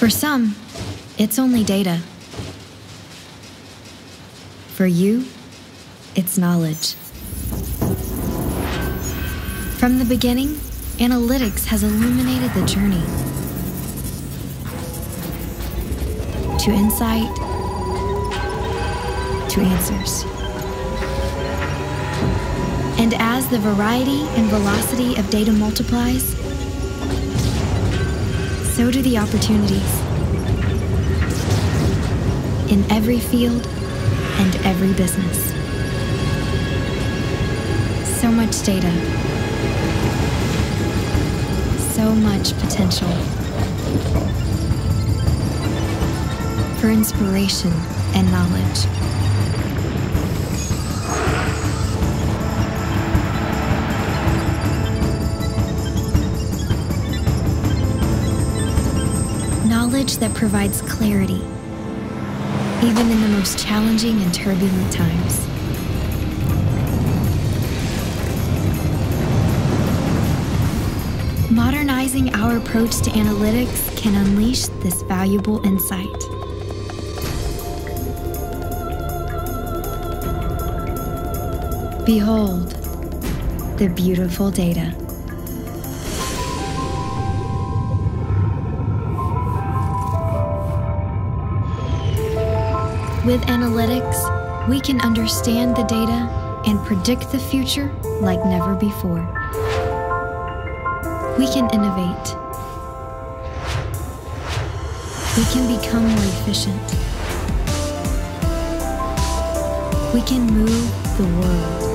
For some, it's only data. For you, it's knowledge. From the beginning, analytics has illuminated the journey to insight, to answers. And as the variety and velocity of data multiplies, so do the opportunities. In every field and every business. So much data. So much potential. For inspiration and knowledge. Knowledge that provides clarity, even in the most challenging and turbulent times. Modernizing our approach to analytics can unleash this valuable insight. Behold the beautiful data. With analytics, we can understand the data and predict the future like never before. We can innovate. We can become more efficient. We can move the world.